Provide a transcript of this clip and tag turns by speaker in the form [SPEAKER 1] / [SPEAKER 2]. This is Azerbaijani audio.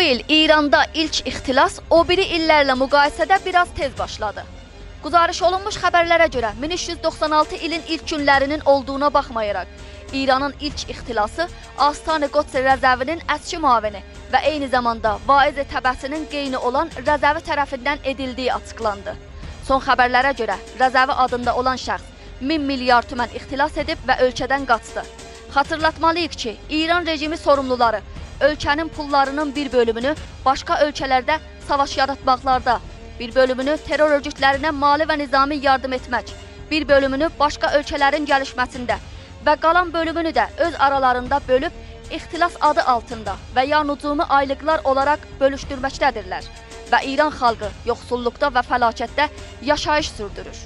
[SPEAKER 1] il İranda ilk ixtilas o biri illərlə müqayisədə biraz tez başladı. Quzarış olunmuş xəbərlərə görə 1396 ilin ilk günlərinin olduğuna baxmayaraq, İranın ilk ixtilası Astani Qods Rəzəvinin əski müavini və eyni zamanda vaiz təbəsinin qeyni olan Rəzəvi tərəfindən edildiyi açıqlandı. Son xəbərlərə görə Rəzəvi adında olan şəxs 1000 milyar tümən ixtilas edib və ölkədən qaçdı. Xatırlatmalıyıq ki, İran rejimi sorumluları ölkənin pullarının bir bölümünü başqa ölkələrdə savaş yaratmaqlarda, bir bölümünü terror örgütlərinə mali və nizami yardım etmək, bir bölümünü başqa ölkələrin gəlişməsində və qalan bölümünü də öz aralarında bölüb ixtilas adı altında və ya nücumi aylıqlar olaraq bölüşdürməkdədirlər və İran xalqı yoxsulluqda və fəlakətdə yaşayış sürdürür.